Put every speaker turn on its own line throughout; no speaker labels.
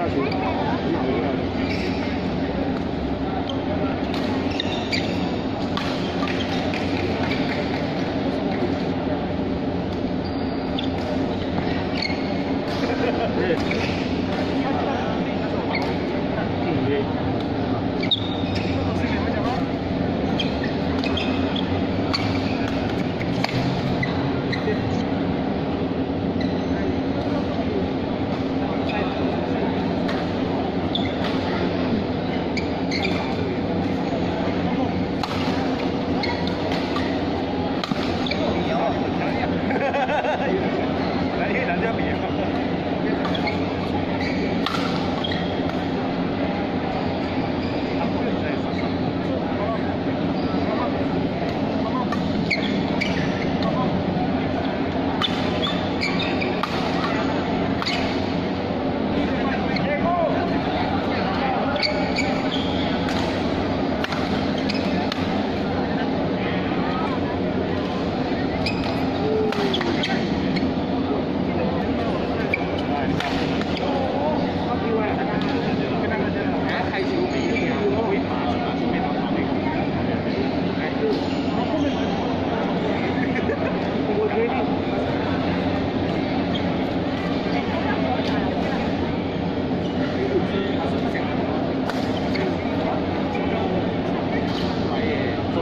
下去，哪个下去？Yeah.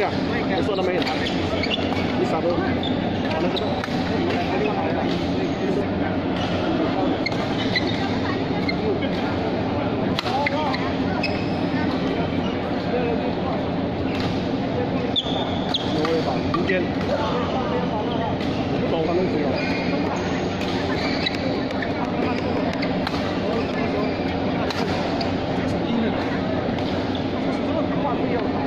kìa dạ. cái số năm mươi đi sao đâu
rồi bảo phú
kiên rồi Thank you.